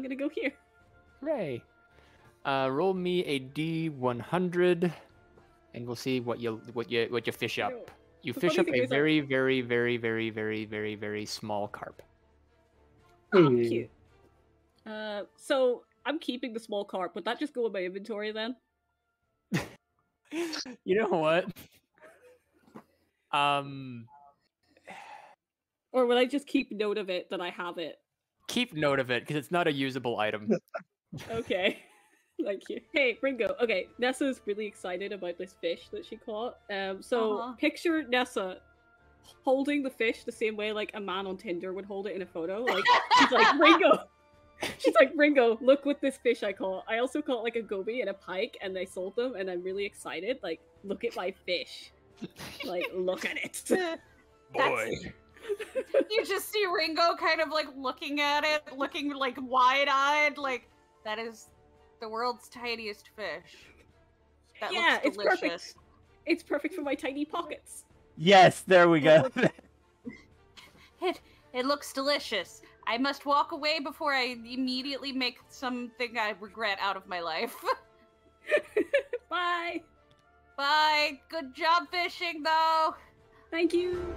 I'm gonna go here. Hooray! Uh, roll me a D100, and we'll see what you what you what you fish up. No. You The fish up a is I- very, very, very, very, very, very, very small carp. Oh, Hey. cute. Uh, so I'm keeping the small carp. Would that just go in my inventory then? You know what? Um, Or will I just keep note of it that I have it? Keep note of it because it's not a usable item. Okay. Thank you. Hey, Ringo. Okay, Nessa's really excited about this fish that she caught. Um, so Uh-huh. picture Nessa holding the fish the same way like a man on Tinder would hold it in a photo. Like she's like Ringo. She's like Ringo. Look what this fish I caught. I also caught like a goby and a pike, and I sold them, and I'm really excited. Like, look at my fish. Like, look at it. That's- you just see Ringo kind of like looking at it, looking like wide eyed, like that is the world's tiniest fish. That Yeah, looks it's perfect. It's perfect for my tiny pockets. Yes, there we go. It it looks delicious. I must walk away before I immediately make something I regret out of my life. Bye. Bye. Good job fishing though. Thank you.